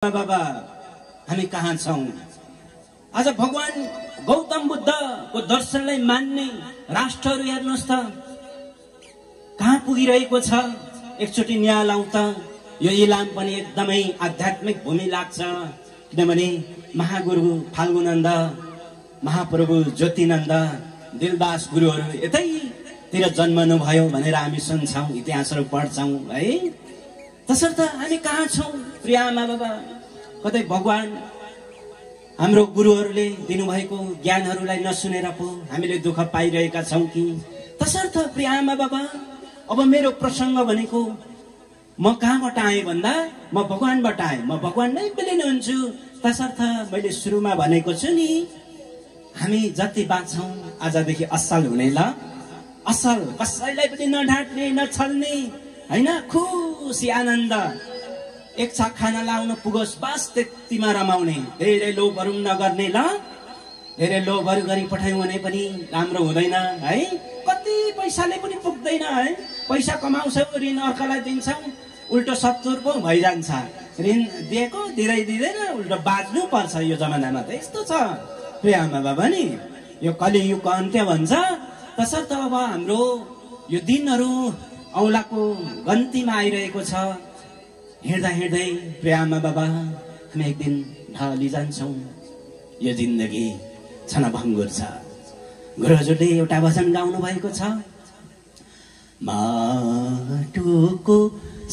बाबा हामी कहाँ छौँ? आज भगवान गौतम बुद्धको दर्शनलाई मान्ने राष्ट्रहरू हेर्नुहोस् त। कहाँ पुगिरहेको छ? एकचोटि न्यालाउँ त यो इलाम पनि एकदमै आध्यात्मिक भूमि लाग्छ। किनभने महागुरु फाल्गुनन्द महाप्रभु ज्योतिनन्द दिलदास गुरुहरू यतैतिर जन्मनु भयो भनेर हामी सुन्छौँ इतिहासहरू पढ्छौँ है? तसर्थ हामी कहाँ छौँ? प्रिय आमा बाबा कतै भगवान हाम्रो गुरुहरूले दिनुभएको ज्ञानहरूलाई नसुनेर पो हामीले दुःख पाइरहेका छौँ कि? तसर्थ प्रिय आमा बाबा अब मेरो प्रसङ्ग भनेको म कहाँबाट आएँ भन्दा म भगवान्बाट आएँ। म भगवान नै मिलिनु हुन्छु। तसर्थ मैले सुरुमा भनेको छु नि हामी जति बाँच्छौँ आजदेखि असल हुने ल। असल कसैलाई पनि नढाँट्ने नछल्ने होइन? खुसी आनन्द। एक छाक खाना लाउन पुगोस् बस त्यतिमा रमाउने धेरै लोभहरू नगर्ने ल। धेरै लोभहरू गरी पठायौँ भने पनि राम्रो हुँदैन है? कति पैसाले पनि पुग्दैन है? पैसा कमाउँछौ ऋण अर्कालाई दिन्छौ उल्टो सत्तुर पो भइजान्छ। ऋण दिएको दिँदै दिँदैन उल्टो बाँच्नु पर्छ यो जमानामा त। यस्तो छ प्रिय आमा बाबा नि यो कलियुगको अन्त्य भन्छ। तसर्थ अब हाम्रो यो दिनहरू औलाको गन्तीमा आइरहेको छ। हिँड्दा हिँड्दै प्रिय आमा बाबा हामी एक दिन ढली जान्छौँ। यो जिन्दगी छनभङ्गुर छ गुरु हजुरले एउटा भजन गाउनु भएको छ। माटोको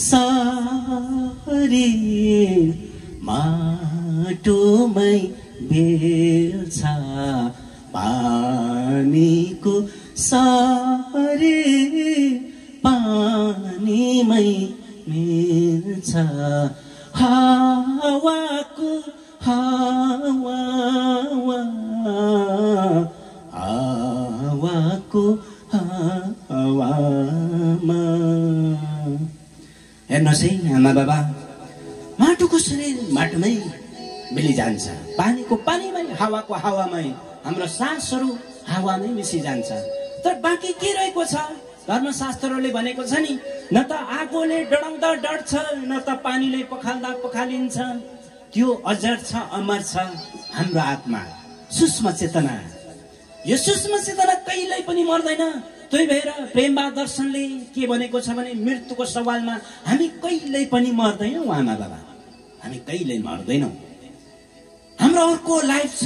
सारी माटोमै बेल्छ। पानीको सारी पानीमै मिल्छ हावाको हावा हावाको हावामा। हेर्नुहोस् है आमा बाबा माटोको शरीर माटोमै मिलिजान्छ। पानीको पानीमै हावाको हावामै हाम्रो सासहरू हावामै मिसिजान्छ। तर बाँकी के रहेको छ? धर्मशास्त्रहरूले भनेको छ नि न त आगोले डढाउँदा डढ्छ न त पानीले पखाल्दा पखालिन्छ त्यो अजर छ अमर छ हाम्रो आत्मा। सूक्ष्म चेतना। यो सूक्ष्म चेतना कहिल्यै पनि मर्दैन। त्यही भएर प्रेमबा दर्शनले के भनेको छ भने मृत्युको सवालमा हामी कहिल्यै पनि मर्दैनौँ आमा बाबा। हामी कहिल्यै मर्दैनौँ। हाम्रो अर्को लाइफ छ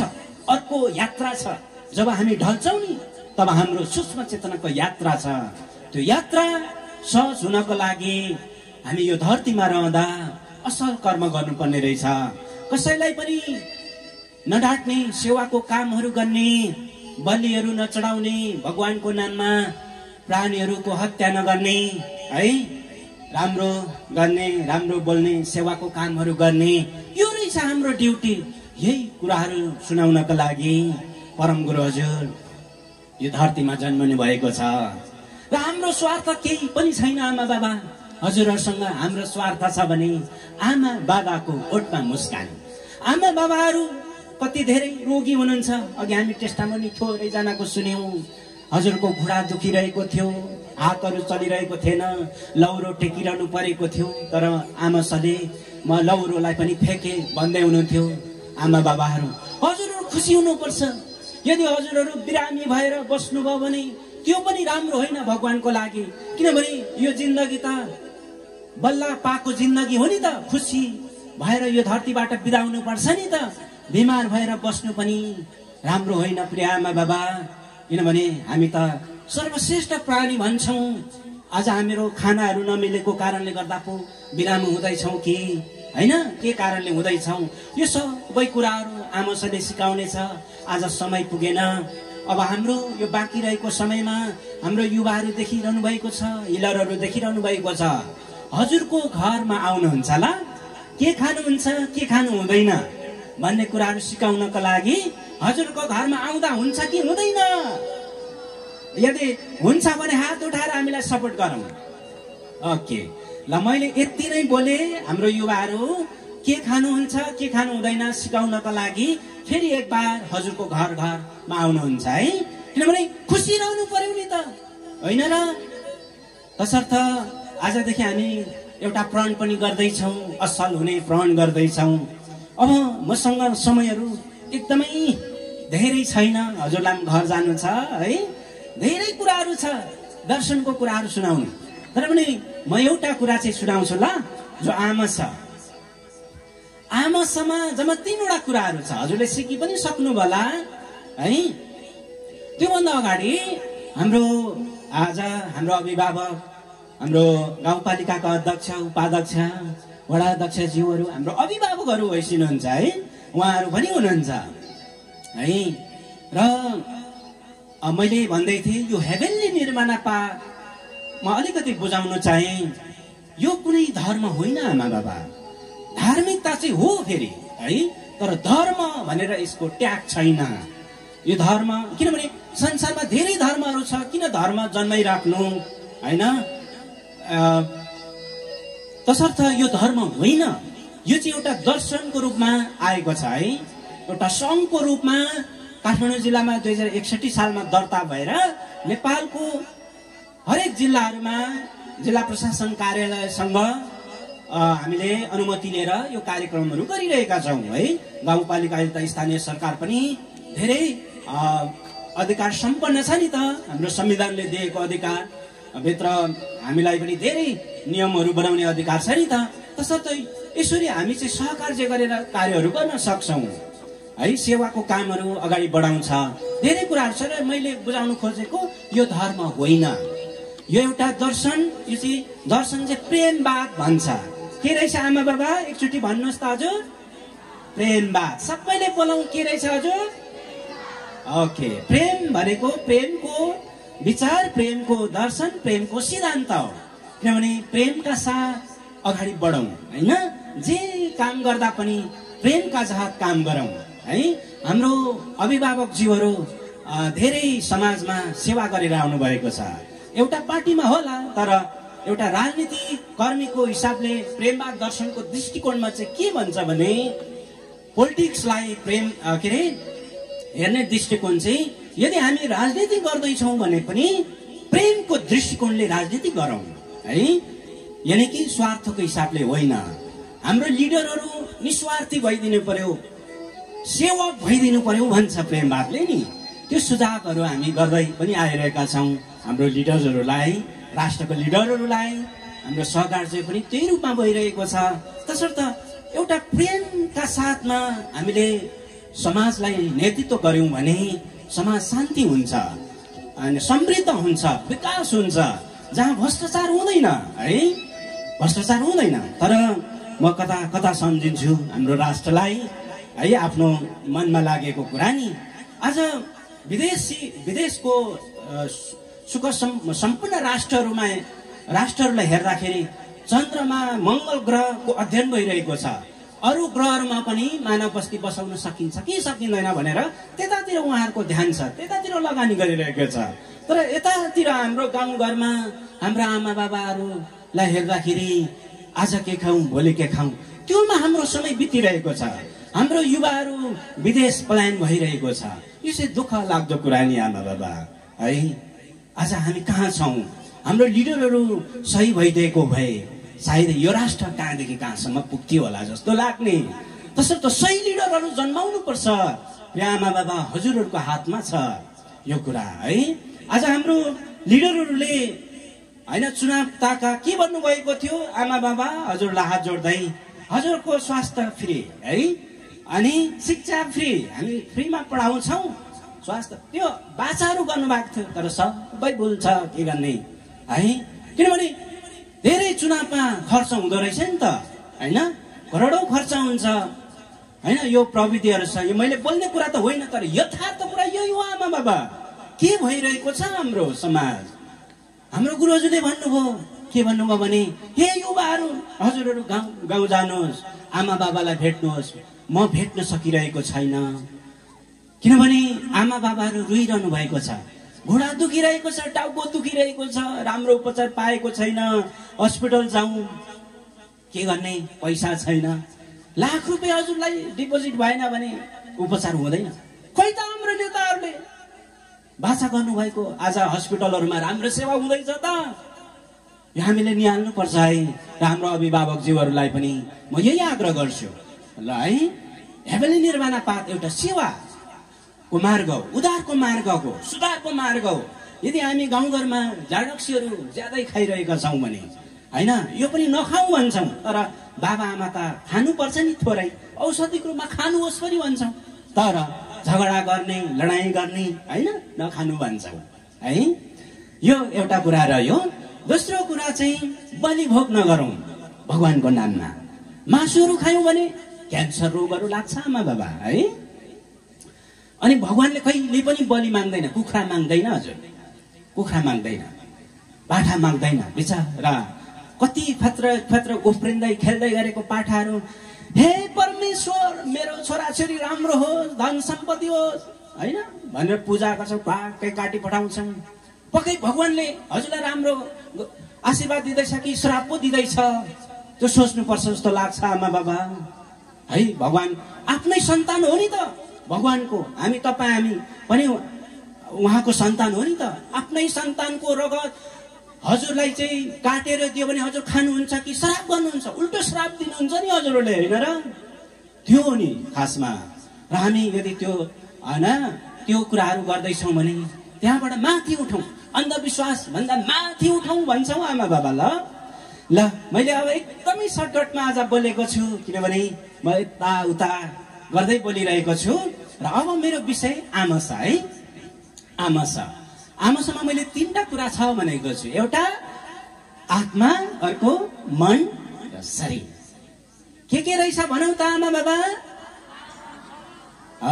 अर्को यात्रा छ। जब हामी ढल्छौँ नि तब हाम्रो सूक्ष्म चेतनाको यात्रा छ। त्यो यात्रा सहज हुनको लागि हामी यो धरतीमा रहँदा असल कर्म गर्नुपर्ने रहेछ। कसैलाई पनि नढाट्ने सेवाको कामहरू गर्ने बलिहरू नचढाउने भगवानको नाममा प्राणीहरूको हत्या नगर्ने है? राम्रो गर्ने राम्रो बोल्ने सेवाको कामहरू गर्ने यो रहेछ हाम्रो ड्युटी। यही कुराहरू सुनाउनको लागि परम गुरु हजुर यो धरतीमा जन्मनु भएको छ। र हाम्रो स्वार्थ केही पनि छैन आमा बाबा। हजुरहरूसँग हाम्रो स्वार्थ छ भने आमा बाबाको ओठमा मुस्कान। आमा बाबाहरू कति धेरै रोगी हुनुहुन्छ अघि हामी टेस्टामा नि थोरैजनाको सुन्यौँ। हजुरको घुँडा दुखिरहेको थियो हातहरू चलिरहेको थिएन लौरो टेकिरहनु परेको थियो तर आमा सधैँ म लौरोलाई पनि फेके भन्दै हुनुहुन्थ्यो आमा बाबाहरू हजुरहरू खुसी हुनुपर्छ। यदि हजुरहरू बिरामी भएर बस्नुभयो भने त्यो पनि राम्रो होइन भगवान्को लागि। किनभने यो जिन्दगी त बल्ल पाएको जिन्दगी हो नि त खुसी भएर यो धरतीबाट बिदाउनु पर्छ नि त। बिमार भएर बस्नु पनि राम्रो होइन प्रिय आमा बाबा। किनभने हामी त सर्वश्रेष्ठ प्राणी भन्छौँ। आज हाम्रो खानाहरू नमिलेको कारणले गर्दा पो बिरामी हुँदैछौँ कि? होइन? के कारणले हुँदैछौँ? यो सबै कुराहरू आमासँगले सिकाउने छ आज समय पुगेन। अब हाम्रो यो बाँकी रहेको समयमा हाम्रो युवाहरू देखिरहनु भएको छ हिलरहरू देखिरहनु भएको छ। हजुरको घरमा आउनुहुन्छ ल के खानुहुन्छ के खानु हुँदैन भन्ने कुराहरू सिकाउनको लागि हजुरको घरमा आउँदा हुन्छ कि हुँदैन? यदि हुन्छ भने हात उठाएर हामीलाई सपोर्ट गरौँ। ओके। ल मैले यति नै बोले हाम्रो युवाहरू के खानुहुन्छ के खानु हुँदैन सिकाउनको लागि फेरि एक बार हजुरको घर घरमा आउनुहुन्छ है। किनभने खुसी रहनु पर्यो नि त। होइन र तसर्थ आजदेखि हामी एउटा प्रण पनि गर्दैछौँ असल हुने प्रण गर्दैछौँ। अब मसँग समयहरू एकदमै धेरै छैन। हजुरलाई घर जानु छ है? धेरै कुराहरू छ। दर्शनको कुराहरू सुनाउनु। तर पनि म एउटा कुरा चाहिँ सुनाउँछु ल जो आमा छ। आमासँग जम्मा तिनवटा कुराहरू छ। हजुरले सिकि पनि सक्नु होला है? त्योभन्दा अगाडि हाम्रो आज हाम्रो अभिभावक हाम्रो गाउँपालिकाका अध्यक्ष उपाध्यक्ष वडा अध्यक्षज्यूहरू हाम्रो अभिभावकहरू भइसिनुहुन्छ है? उहाँहरू पनि हुनुहुन्छ है? र मैले भन्दै थिएँ यो हेभेनली निर्माण पा म अलिकति बुझाउन चाहेँ यो कुनै धर्म होइन आमा बाबा धार्मिकता चाहिँ हो फेरि है? तर धर्म भनेर यसको ट्याग छैन। यो धर्म किनभने संसारमा धेरै धर्महरू छ किन धर्म जन्माइराख्नु होइन? तसर्थ यो धर्म होइन। यो चाहिँ एउटा दर्शनको रूपमा आएको छ है? एउटा सङ्घको रूपमा काठमाडौँ जिल्लामा दुई हजार एकसठी सालमा दर्ता भएर नेपालको हरेक जिल्लाहरूमा जिल्ला प्रशासन कार्यालयसँग हामीले अनुमति लिएर यो कार्यक्रमहरू गरिरहेका छौँ है। गाउँपालिका त स्थानीय सरकार पनि धेरै अधिकार सम्पन्न छ नि त। हाम्रो संविधानले दिएको अधिकार भित्र हामीलाई पनि धेरै नियमहरू बनाउने अधिकार छ नि त। तसर्थ यसरी हामी चाहिँ सहकार्य गरेर कार्यहरू गर्न सक्छौँ है। सेवाको कामहरू अगाडि बढाउँछ। धेरै कुराहरू छ र मैले बुझाउनु खोजेको यो धर्म होइन। यो एउटा दर्शन यो चाहिँ दर्शन चाहिँ प्रेमवाद भन्छ। के रहेछ आमा बाबा? एकचोटि भन्नुहोस् त हजुर। प्रेमवाद सबैले बोलाउँ के रहेछ हजुर? ओके। प्रेम भनेको प्रेमको विचार प्रेमको दर्शन प्रेमको सिद्धान्त हो। किनभने प्रेमका साथ अगाडि बढौँ होइन? जे काम गर्दा पनि प्रेमका साथ काम गरौँ है? हाम्रो अभिभावकज्यूहरू अ, धेरै समाजमा सेवा गरेर आउनु भएको छ। एउटा पार्टीमा होला तर एउटा राजनीति कर्मीको हिसाबले प्रेमवाद दर्शनको दृष्टिकोणमा चाहिँ के भन्छ भने पोलिटिक्सलाई प्रेम के अरे हेर्ने दृष्टिकोण चाहिँ यदि हामी राजनीति गर्दैछौँ भने पनि प्रेमको दृष्टिकोणले राजनीति गरौँ है? यानि कि स्वार्थको हिसाबले होइन। हाम्रो लिडरहरू निस्वार्थी भइदिनु पर्यो सेवक भइदिनु पर्यो भन्छ प्रेमवादले नि। त्यो सुझावहरू हामी गर्दै पनि आइरहेका छौँ हाम्रो लिडर्सहरूलाई। राष्ट्रको लिडरहरूलाई हाम्रो सहकार चाहिँ पनि त्यही रूपमा भइरहेको छ तसर्थ एउटा प्रेमका साथमा हामीले समाजलाई नेतृत्व गऱ्यौँ भने समाज शान्ति हुन्छ अनि समृद्ध हुन्छ विकास हुन्छ जहाँ भ्रष्टाचार हुँदैन है? भ्रष्टाचार हुँदैन। तर म कता कता सम्झिन्छु हाम्रो राष्ट्रलाई है? आफ्नो मनमा लागेको कुरा नि आज विदेशी विदेशको सुख सम्- सम्पूर्ण राष्ट्रहरूमा राष्ट्रहरूलाई हेर्दाखेरि चन्द्रमा मङ्गल ग्रहको अध्ययन भइरहेको छ। अरू ग्रहहरूमा पनि मानव बस्ती बसाउन सकिन्छ। कि सकिँदैन भनेर त्यतातिर उहाँहरूको ध्यान छ। त्यतातिर लगानी गरिरहेको छ। तर यतातिर हाम्रो गाउँघरमा हाम्रा आमा बाबाहरूलाई हेर्दाखेरि आज के खाउँ भोलि के खाउँ त्योमा हाम्रो समय बितिरहेको छ। हाम्रो युवाहरू विदेश पलायन भइरहेको छ। यो चाहिँ दुःख लाग्दो कुरा नि आमा बाबा है? आज हामी कहाँ छौँ? हाम्रो लिडरहरू सही भइदिएको भए सायद यो राष्ट्र कहाँदेखि कहाँसम्म पुग्थ्यो होला जस्तो लाग्ने। तसर्थ सही लिडरहरू जन्माउनु पर्छ र आमा बाबा हजुरहरूको हातमा छ यो कुरा है? आज हाम्रो लिडरहरूले होइन चुनाव ताका के भन्नुभएको थियो? आमा बाबा हजुरलाई हात जोड्दै हजुरको स्वास्थ्य फ्री है? अनि शिक्षा फ्री हामी फ्रीमा पढाउँछौँ। स्वास्थ्य। त्यो बाचाहरू गर्नुभएको थियो तर सबै भुल्छ के गर्ने? है? किनभने धेरै चुनावमा खर्च हुँदो रहेछ नि त होइन? करोडौँ खर्च हुन्छ। होइन? यो प्रविधिहरू छ। यो मैले बोल्ने कुरा त होइन तर यथार्थ कुरा यही हो आमा बाबा। के भइरहेको छ हाम्रो समाज? हाम्रो गुरुहरूले भन्नुभयो के भन्नुभयो भने हे युवाहरू हजुरहरू गाउँ गाउँ जानुहोस् आमा बाबालाई भेट्नुहोस्। म भेट्न सकिरहेको छैन। किनभने आमा बाबाहरू रोइरहनु भएको छ। घुँडा दुखिरहेको छ टाउको दुखिरहेको छ राम्रो उपचार पाएको छैन हस्पिटल जाउँ के गर्ने पैसा छैन। लाख रुपियाँ हजुरलाई डिपोजिट भएन भने उपचार हुँदैन। खोइ त हाम्रो नेताहरूले भाषा गर्नुभएको आज हस्पिटलहरूमा राम्रो सेवा हुँदैछ त। यो हामीले निहाल्नुपर्छ है। र हाम्रो अभिभावकज्यूहरूलाई पनि म यही आग्रह गर्छु। ल है हेबेली निर्माण पात एउटा सेवाको मार्ग हो उदारको मार्ग हो सुधारको मार्ग हो। यदि हामी गाउँघरमा झाडक्सीहरू ज्यादै खाइरहेका छौँ भने होइन यो पनि नखाउँ भन्छौँ तर बाबा आमा त खानुपर्छ नि थोरै। औषधिको रूपमा खानुहोस् पनि भन्छौँ तर झगडा गर्ने लडाइँ गर्ने होइन नखानु भन्छौँ है? यो एउटा कुरा रह्यो दोस्रो कुरा चाहिँ बलि भोग नगरौँ भगवान्को नाममा। मासुहरू खायौँ भने क्यान्सर रोगहरू लाग्छ आमा बाबा है? अनि भगवान्ले कहिले पनि बलि माग्दैन कुखुरा माग्दैन हजुर। कुखुरा माग्दैन पाठा माग्दैन। बिचरा कति खत्र खत्र उफ्रिँदै खेल्दै गरेको पाठाहरू हे परमेश्वर मेरो छोराछोरी राम्रो होस् धन सम्पत्ति होस्। होइन? भनेर पूजा गर्छौँ पाकै काटी पठाउँछौँ पक्कै भगवान्ले हजुरलाई राम्रो आशीर्वाद दिँदैछ कि श्राप पो दिँदैछ? त्यो सोच्नुपर्छ जस्तो लाग्छ आमा बाबा है भगवान् आफ्नै सन्तान हो नि त। भगवान्को हामी तपाईँ हामी पनि उहाँको सन्तान हो नि त। आफ्नै सन्तानको रगत हजुरलाई चाहिँ काटेर दियो भने हजुर खानुहुन्छ कि श्राप गर्नुहुन्छ? उल्टो श्राप दिनुहुन्छ नि हजुरहरूले होइन र? त्यो हो नि खासमा। र हामी यदि त्यो होइन त्यो कुराहरू गर्दैछौँ भने त्यहाँबाट माथि उठौँ। अन्धविश्वास भन्दा माथि उठौँ भन्छौँ आमा बाबा ल। ल मैले अब एकदमै सर्टकटमा आज बोलेको छु किनभने म यताउता गर्दै बोलिरहेको छु। र अब मेरो विषय आमस है। आमस। आमासँग मैले तिनवटा कुरा छ भनेको छु। एउटा आत्मा अर्को मन र शरीर। के के रहेछ भनौँ त आमा बाबा?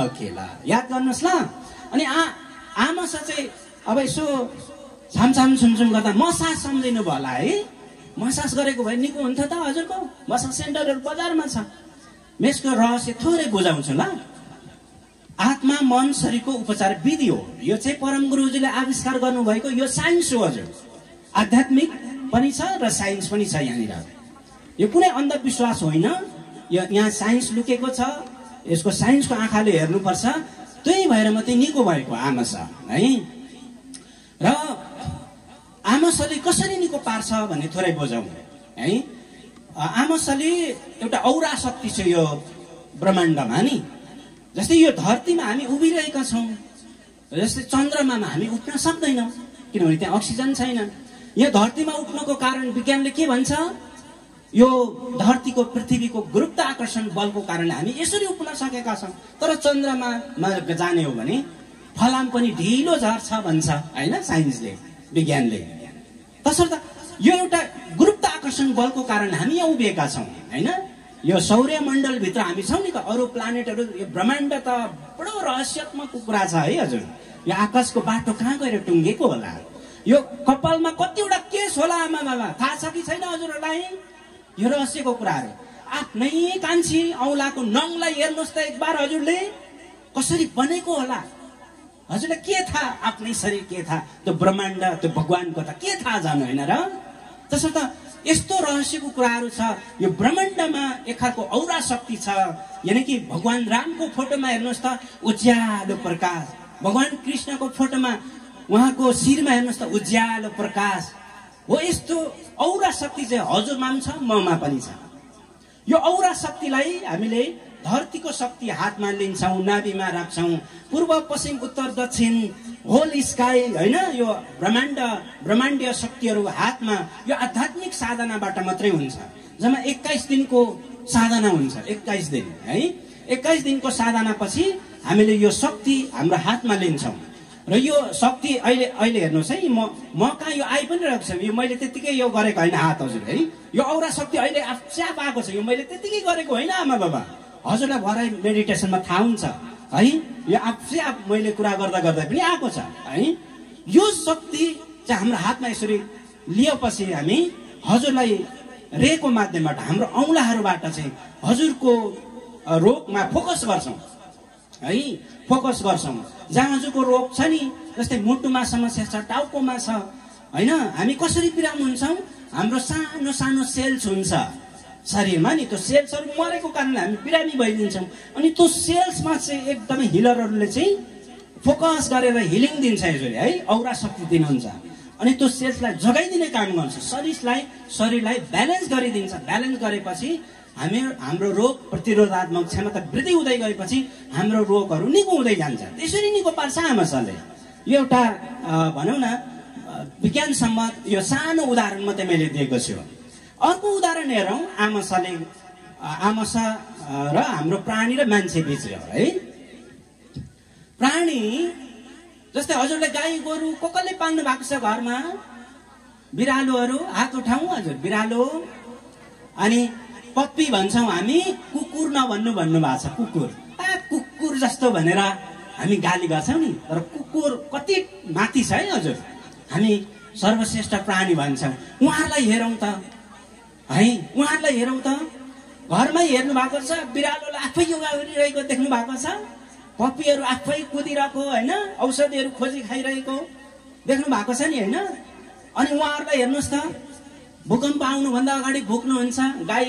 ओके ल याद गर्नुहोस् ल। अनि आ आमास चाहिँ अब यसो छामछाम छुमछुम गर्दा मसाज सम्झिनु भयो होला है। मसाज गरेको भए निको हुन्थ्यो त हजुरको। मसाज सेन्टरहरू बजारमा छ। मेसको रहस्य थोरै बुझाउँछु ल आत्मा मन शरीरको उपचार विधि हो। यो चाहिँ परम गुरुजीले आविष्कार गर्नुभएको यो साइन्स हो हजुर। आध्यात्मिक पनि छ र साइन्स पनि छ यहाँनिर। यो कुनै अन्धविश्वास होइन। यो यहाँ साइन्स लुकेको छ। यसको साइन्सको आँखाले हेर्नुपर्छ। त्यही भएर मात्रै निको भएको आमा छ है? र आमासले कसरी निको पार्छ भन्ने थोरै बुझौँ है? आमासले एउटा औरा शक्ति छ यो ब्रह्माण्डमा नि? जस्तै यो धरतीमा हामी उभिरहेका छौँ जस्तै चन्द्रमामा हामी उठ्न सक्दैनौँ किनभने त्यहाँ अक्सिजन छैन। यहाँ धरतीमा उठ्नको कारण विज्ञानले के भन्छ? यो धरतीको पृथ्वीको गुरुत्व आकर्षण बलको कारण हामी यसरी उठ्न सकेका छौँ। तर चन्द्रमामा जाने हो भने फलाम पनि ढिलो झर्छ भन्छ होइन साइन्सले विज्ञानले। तसर्थ यो एउटा आकर्षण बलको कारण हामी यहाँ उभिएका छौँ होइन? यो सौर्य मण्डलभित्र हामी छौँ नि त अरू प्लानेटहरू यो ब्रह्माण्ड त बडो रहस्यात्मक कुरा छ है हजुर। यो आकाशको बाटो कहाँ गएर टुङ्गेको होला? यो कपालमा कतिवटा केस होला आमा बाबा? थाहा छ कि छैन हजुरहरूलाई? यो रहस्यको कुराहरू। आफ्नै कान्छी औलाको नङलाई हेर्नुहोस् त एक बार हजुरले। कसरी बनेको होला? हजुरलाई के थाहा? आफ्नै शरीर के थाहा? त्यो ब्रह्माण्ड त्यो भगवान्को त के थाहा जानु होइन र? त्यसर्थ यस्तो रहस्यको कुराहरू छ। यो ब्रह्माण्डमा एक खालको औरा शक्ति छ। यानि कि भगवान् रामको फोटोमा हेर्नुहोस् त उज्यालो प्रकाश। भगवान् कृष्णको फोटोमा उहाँको शिरमा हेर्नुहोस् त उज्यालो प्रकाश। हो यस्तो औरा शक्ति चाहिँ हजुरमा पनि छ ममा पनि छ। यो औरा शक्तिलाई हामीले धरतीको शक्ति हातमा लिन्छौँ नाभिमा राख्छौँ। पूर्व पश्चिम उत्तर दक्षिण होल स्काई होइन? यो ब्रह्माण्ड ब्रह्माण्डीय शक्तिहरू हातमा यो आध्यात्मिक साधनाबाट मात्रै हुन्छ। जम्मा एक्काइस दिनको साधना हुन्छ एक्काइस दिन है? एक्काइस दिनको साधना पछि हामीले यो शक्ति हाम्रो हातमा लिन्छौँ। र यो शक्ति अहिले अहिले हेर्नुहोस् है म म कहाँ यो आइ पनि रहेको छ यो मैले त्यत्तिकै यो गरेको होइन हात हजुर है? यो औरा शक्ति अहिले च्याप आएको छ यो मैले त्यत्तिकै गरेको होइन आमा बाबा। हजुरलाई भरे मेडिटेसनमा थाहा हुन्छ। है? यो आफै आफ मैले कुरा गर्दा गर्दा पनि आएको छ। है? यो शक्ति चाहिँ हाम्रो हातमा यसरी लिएपछि हामी हजुरलाई रेको माध्यमबाट हाम्रो औँलाहरूबाट चाहिँ हजुरको रोगमा फोकस गर्छौँ। है? फोकस गर्छौँ। जहाँ हजुरको रोग छ नि जस्तै मुटुमा समस्या छ टाउकोमा छ होइन? हामी कसरी बिराम हुन्छौँ? हाम्रो सानो सानो सेल्स हुन्छ। शरीरमा नि त्यो सेल्सहरू मरेको कारणले हामी बिरामी भइदिन्छौँ। अनि त्यो सेल्समा चाहिँ एकदमै हिलरहरूले चाहिँ फोकस गरेर हिलिङ दिन्छ यसरी है औरा शक्ति दिनुहुन्छ। अनि त्यो सेल्सलाई जगाइदिने काम गर्छ। शरीरलाई शरीरलाई ब्यालेन्स गरिदिन्छ। ब्यालेन्स गरेपछि हामी हाम्रो रोग प्रतिरोधात्मक क्षमता वृद्धि हुँदै गएपछि हाम्रो रोगहरू निको हुँदै जान्छ। त्यसरी निको पार्छ आमासाले यो एउटा भनौँ न अ, विज्ञान सम्मत यो सानो उदाहरण मात्रै मैले दिएको छु। अर्को उदाहरण हेरौँ आमासाले आमासा र हाम्रो प्राणी र मान्छे बिच है प्राणी जस्तै हजुरले गाई गोरु को कसले पाल्नु भएको छ घरमा बिरालोहरू हात उठाउँ हजुर बिरालो। अनि पप्पी भन्छौँ हामी कुकुर नभन्नु भन्नुभएको छ कुकुर। आ कुकुर जस्तो भनेर हामी गाली गर्छौँ नि तर कुकुर कति माथि छ है हजुर। हामी सर्वश्रेष्ठ प्राणी भन्छौँ। उहाँहरूलाई हेरौँ त। है? उहाँहरूलाई हेरौँ त। घरमै हेर्नु भएको छ बिरालोलाई आफै योगा गरिरहेको देख्नु भएको छ। पप्पीहरू आफै कुदिरहेको होइन? औषधिहरू खोजी खाइरहेको देख्नु भएको छ नि होइन? अनि उहाँहरूलाई हेर्नुहोस् त। भूकम्प आउनुभन्दा अगाडि भुक्नुहुन्छ। गाई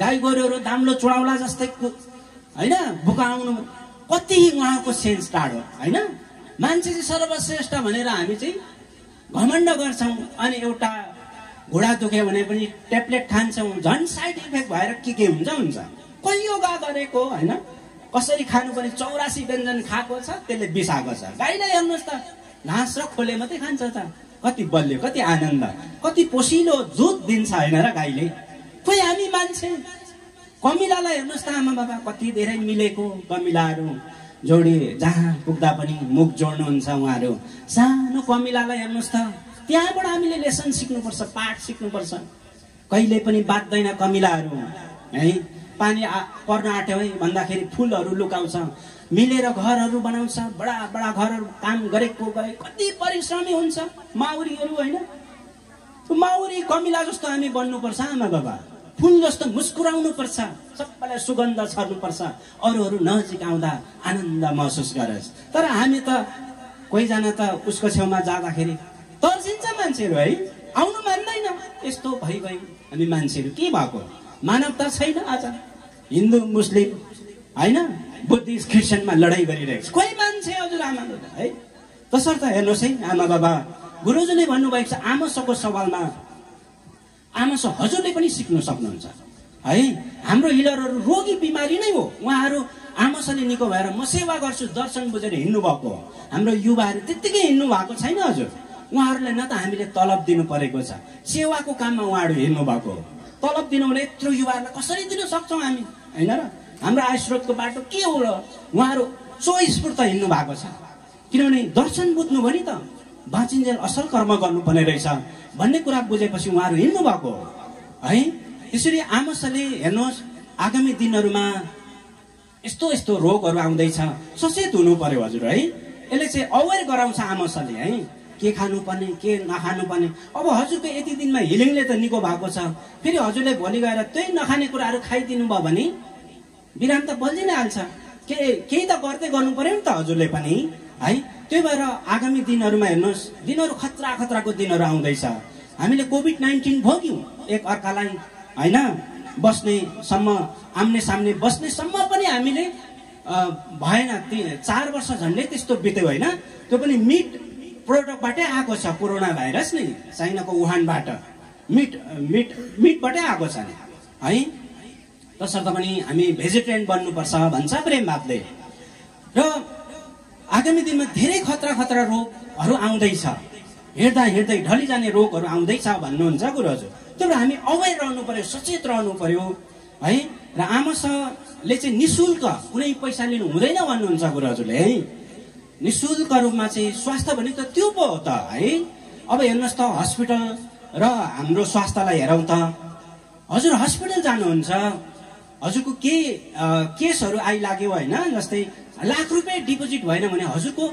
गाई गोरुहरू दाम्लो चुडाउला जस्तै होइन? भुक आउनु कति उहाँको सेन्स टाढो होइन? मान्छे चाहिँ सर्वश्रेष्ठ भनेर हामी चाहिँ घमण्ड गर्छौँ। अनि एउटा घुँडा दुख्यो भने पनि ट्याब्लेट खान्छौँ झन् साइड इफेक्ट भएर के के हुन्छ हुन्छ। योगा गरेको होइन कसरी खानु पनि चौरासी व्यञ्जन खाएको छ त्यसले बिसाएको छ। गाईलाई हेर्नुहोस् त घाँस र खोले मात्रै खान्छ त। कति बलियो कति आनन्द कति पोसिलो दुध दिन्छ होइन र गाईले। खोइ हामी मान्छे कमिलालाई हेर्नुहोस् त आमा बाबा कति धेरै मिलेको कमिलाहरू। जोडी जहाँ पुग्दा पनि मुख जोड्नुहुन्छ उहाँहरू। सानो कमिलालाई हेर्नुहोस् त। त्यहाँबाट हामीले लेसन सिक्नुपर्छ पाठ सिक्नुपर्छ। कहिले पनि बाँच्दैन कमिलाहरू है? पानी आ पर्न आँट्यो है भन्दाखेरि फुलहरू लुकाउँछ। मिलेर घरहरू बनाउँछ बडा बडा घरहरू काम गरेको गरे कति परिश्रमी हुन्छ। माउरीहरू होइन? माउरी कमिला जस्तो हामी बन्नुपर्छ आमा बाबा। फुल जस्तो मुस्कुराउनु पर्छ सबैलाई सुगन्ध छर्नुपर्छ। अरूहरू नजिक आउँदा आनन्द महसुस गरोस्। तर हामी त कोहीजना त उसको छेउमा जाँदाखेरि तर्सिन्छ मान्छेहरू है। आउनु मान्दैन। यस्तो भइगयो। हामी मान्छेहरू के भएको? मानवता छैन आज। हिन्दू मुस्लिम होइन? बुद्धिस्ट क्रिस्चियनमा लडाइँ गरिरहेको छ। कोही मान्छे हजुर आमा है? तसर्थ हेर्नुहोस् है आमा बाबा गुरुजीले भन्नुभएको छ आमासको सवालमा आमास हजुरले पनि सिक्न सक्नुहुन्छ। है? हाम्रो हिलरहरू रोगी बिमारी नै हो। उहाँहरू आमासले निको भएर म सेवा गर्छु दर्शन बुझेर हिँड्नु भएको हो। हाम्रो युवाहरू त्यत्तिकै हिँड्नु भएको छैन हजुर। उहाँहरूलाई न त हामीले तलब दिनु परेको छ। सेवाको काममा उहाँहरू हिँड्नु भएको हो। तलब दिनु भने यत्रो युवाहरूलाई कसरी दिन सक्छौँ हामी? होइन र? हाम्रो आय स्रोतको बाटो के हो र? उहाँहरू स्वस्फूर्त हिँड्नु भएको छ। किनभने दर्शन बुझ्नु नि त। बाँचिन्जेल असल कर्म गर्नुपर्ने रहेछ भन्ने कुरा बुझेपछि उहाँहरू हिँड्नु भएको हो। है? त्यसरी आमसले हेर्नुहोस् आगामी दिनहरूमा यस्तो यस्तो रोगहरू आउँदैछ। सचेत हुनु पर्यो हजुर है? यसले चाहिँ अवेर गराउँछ आमसले है? के खानुपर्ने के नखानुपर्ने? अब हजुरको यति दिनमा हिलिङले त निको भएको छ। फेरि हजुरले भोलि गएर त्यही नखाने कुराहरू खाइदिनु भयो भने बिराम त बल्झि नै हाल्छ। के केही त गर्दै गर्नु पर्यो नि त हजुरले पनि। है त्यही भएर आगामी दिनहरूमा हेर्नुहोस् दिनहरू खतरा खतराको दिनहरू आउँदैछ। हामीले कोभिड नाइन्टिन भोग्यौँ एक अर्कालाई होइन? बस्नेसम्म आम्ने सामने बस्नेसम्म पनि हामीले भएन चार वर्ष झन्डै त्यस्तो बित्यो होइन? त्यो पनि मिट प्रोडक्टबाटै आएको छ कोरोना भाइरस नि। चाइनाको वुहानबाट मिट मिट मिटबाटै आएको छ नि। है? तसर्थ पनि हामी भेजिटेरियन बन्नुपर्छ भन्छ प्रेम भावले र आगामी दिनमा धेरै खतरा खतरा रोगहरू आउँदैछ। हिँड्दा हिँड्दै ढली जाने रोगहरू आउँदैछ भन्नुहुन्छ गुरुहरू त्यो भएर हामी अवेर रहनु पर्यो सचेत रहनु पर्यो। है? र आमासले चाहिँ नि शुल्क कुनै पैसा लिनु हुँदैन भन्नुहुन्छ गुरुहरूले है? नि शुल्क रूपमा चाहिँ स्वास्थ्य भनेको त त्यो पो हो त है? अब हेर्नुहोस् त हस्पिटल र हाम्रो स्वास्थ्यलाई हेरौँ त। हजुर हस्पिटल जानुहुन्छ। हजुरको के अ, केसहरू आइलाग्यो होइन जस्तै लाख रुपियाँ डिपोजिट भएन भने हजुरको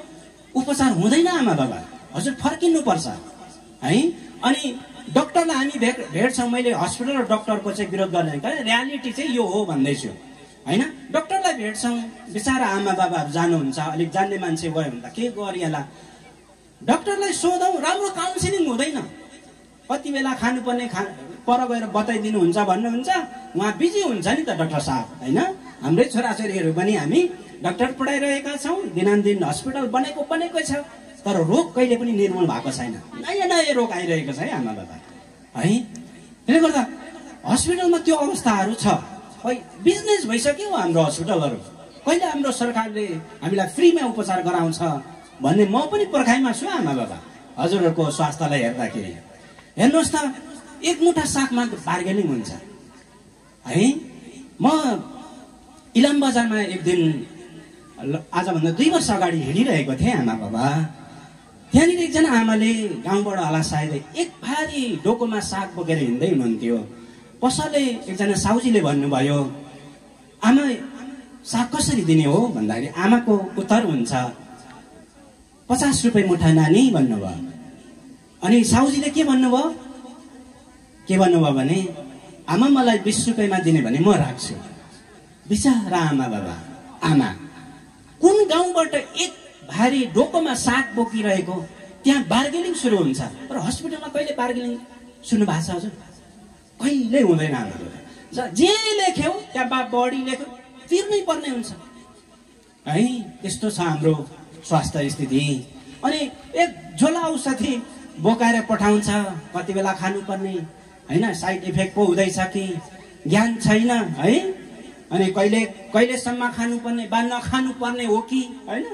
उपचार हुँदैन आमा बाबा। हजुर फर्किनुपर्छ है? अनि डक्टरलाई हामी भेट भेट्छौँ। मैले हस्पिटल र डक्टरको चाहिँ विरोध गर्ने रियालिटी चाहिँ यो हो भन्दैछु। होइन? डक्टरलाई भेट्छौँ। बिचरा आमा बाबाहरू जानुहुन्छ। अलिक जान्ने मान्छे गयो भने त के गरिएला डक्टरलाई सोधौँ। राम्रो काउन्सिलिङ हुँदैन। कति बेला खानुपर्ने खा पर गएर बताइदिनुहुन्छ भन्नुहुन्छ। उहाँ बिजी हुन्छ नि त डक्टर साहब होइन? हाम्रै छोराछोरीहरू पनि हामी डक्टर पढाइरहेका छौँ। दिनानुदिन हस्पिटल बनेको बनेकै छ। तर रोग कहिले पनि निर्मूल भएको छैन। नयाँ नयाँ रोग आइरहेको छ है आमा बाबा है? त्यसले गर्दा हस्पिटलमा त्यो अवस्थाहरू छ। खै बिजनेस भइसक्यो हाम्रो हस्पिटलहरू कहिले हाम्रो सरकारले हामीलाई फ्रीमा उपचार गराउँछ भन्ने म पनि पर्खाइमा छु आमा बाबा। हजुरहरूको स्वास्थ्यलाई हेर्दाखेरि। हेर्नुहोस् त एक मुठा सागमा बार्गेनिङ हुन्छ। है? म इलाम बजारमा एक दिन आजभन्दा दुई वर्ष अगाडि हिँडिरहेको थिएँ आमा बाबा। त्यहाँनिर एकजना आमाले गाउँबाट होला सायद एक भारी डोकोमा साग बोकेर हिँड्दै हुनुहुन्थ्यो। पसलले एकजना साउजीले भन्नुभयो आमा साग कसरी दिने हो? भन्दाखेरि आमाको उत्तर हुन्छ पचास रुपियाँ मुठा नानी भन्नुभयो। अनि साउजीले के भन्नुभयो? के भन्नुभयो भने आमा मलाई बिस रुपियाँमा दिने भने म राख्छु। बिचारा आमा बाबा आमा कुन गाउँबाट एक भारी डोकोमा साग बोकिरहेको त्यहाँ बार्गेनिङ सुरु हुन्छ। तर हस्पिटलमा कहिले बार्गेनिङ सुन्नु भएको छ हजुर? कहिले हुँदैन बाबा ज- लेख्यो त्यहाँ बढी लेख्यो तिर्नै पर्ने हुन्छ। है त्यस्तो छ हाम्रो स्वास्थ्य स्थिति। अनि एक झोला औषधि बोकाएर पठाउँछ कति बेला खानुपर्ने होइन? साइड इफेक्ट पो हुँदैछ कि? ज्ञान छैन है? अनि कहिले कहिलेसम्म खानुपर्ने बा नखानु पर्ने हो कि? होइन?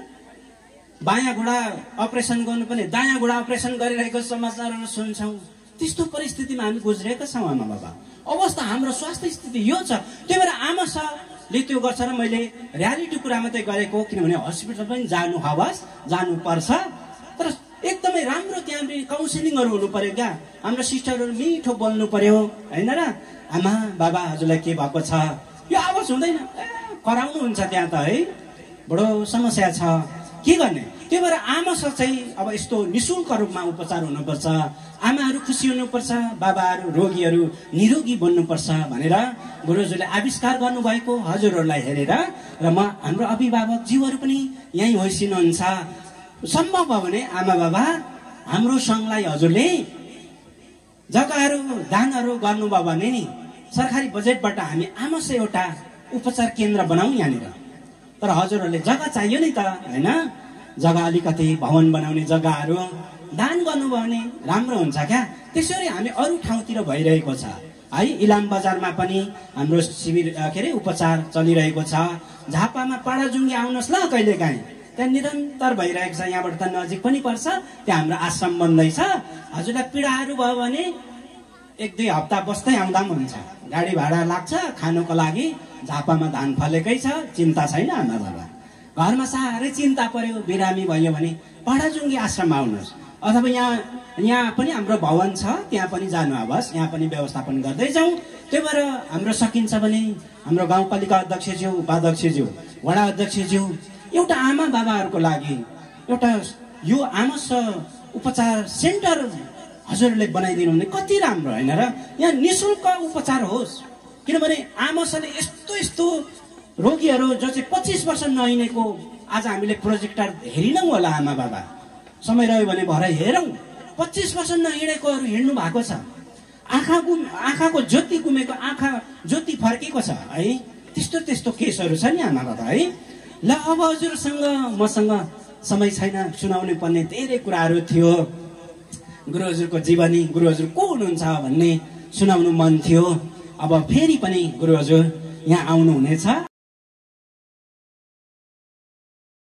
बायाँ घुँडा अपरेसन गर्नुपर्ने दायाँ घुँडा अपरेसन गरिरहेको समाचारहरू सुन्छौँ। त्यस्तो परिस्थितिमा हामी गुज्रेका छौँ आमा बाबा। अवस्था हाम्रो स्वास्थ्य स्थिति यो छ। त्यही भएर आमा ले त्यो गर्छ र मैले रियालिटी कुरा मात्रै गरेको किनभने हस्पिटल पनि जानु हवस् जानुपर्छ। तर एकदमै राम्रो त्यहाँनिर काउन्सिलिङहरू हुनु पर्यो क्या। हाम्रो सिस्टरहरू मिठो बोल्नु पर्यो होइन र? आमा बाबा हजुरलाई के भएको छ? यो आवाज हुँदैन। कराउनुहुन्छ त्यहाँ त है। बडो समस्या छ। के गर्ने? त्यही भएर आमासँग चाहिँ अब यस्तो निशुल्क रूपमा उपचार हुनुपर्छ। आमाहरू खुसी हुनुपर्छ बाबाहरू रोगीहरू निरोगी बन्नुपर्छ भनेर गुरुजीले आविष्कार गर्नुभएको हजुरहरूलाई हेरेर र म हाम्रो अभिभावक जीवहरू पनि यहीँ होइसिनुहुन्छ। सम्भव भयो भने आमा बाबा हाम्रो सङ्घलाई हजुरले जग्गाहरू दानहरू गर्नुभयो भने नि सरकारी बजेटबाट हामी आमासे एउटा उपचार केन्द्र बनाऊ यहाँनिर। तर हजुरहरूले जग्गा चाहियो नि त होइन? जग्गा अलिकति भवन बनाउने जग्गाहरू दान गर्नुभयो भने राम्रो हुन्छ क्या? त्यसरी हामी अरू ठाउँतिर भइरहेको छ। है इलाम बजारमा पनि हाम्रो शिविर के अरे उपचार चलिरहेको छ। झापामा पाडाजुङ्गी आउनुहोस् ल कहिले काहीँ। त्यहाँ निरन्तर भइरहेको छ यहाँबाट त नजिक पनि पर्छ त्यहाँ हाम्रो आश्रम बन्दैछ। हजुरलाई पीडाहरू भयो भने एक दुई हप्ता बस्दै आउँदा पनि हुन्छ। गाडी भाडा लाग्छ खानुको लागि झापामा धान फलेकै छ चिन्ता छैन आमा बाबा। घरमा साह्रै चिन्ता पर्यो बिरामी भयो भने पढाजुङ्गी आश्रममा आउनुहोस्। अथवा यहाँ यहाँ पनि हाम्रो भवन छ त्यहाँ पनि जानु आवास यहाँ पनि व्यवस्थापन गर्दै जाउँ। त्यही भएर हाम्रो सकिन्छ भने हाम्रो गाउँपालिका अध्यक्षज्यू उपाध्यक्षज्यू वडा अध्यक्षज्यू एउटा आमा बाबाहरूको लागि एउटा यो आमस उपचार सेन्टर हजुरहरूले बनाइदिनु भने कति राम्रो होइन र यहाँ निशुल्क उपचार होस्। किनभने आमसले यस्तो यस्तो रोगीहरू जो चाहिँ पच्चिस वर्ष नहिँडेको आज हामीले प्रोजेक्टर हेरिनौँ होला आमा बाबा समय रह्यो भने भरे हेरौँ। पच्चिस वर्ष नहिँडेकोहरू हिँड्नु भएको छ। आँखा गुम आँखाको ज्योति गुमेको आँखा ज्योति फर्केको छ है? त्यस्तो त्यस्तो केसहरू छ नि आमा बाबा है? ल अब हजुरसँग मसँग समय छैन सुनाउनु पर्ने धेरै कुराहरू थियो। गुरु हजुरको जीवनी गुरु हजुर को हुनुहुन्छ भन्ने सुनाउनु मन थियो। अब फेरि पनि गुरु हजुर यहाँ आउनुहुनेछ।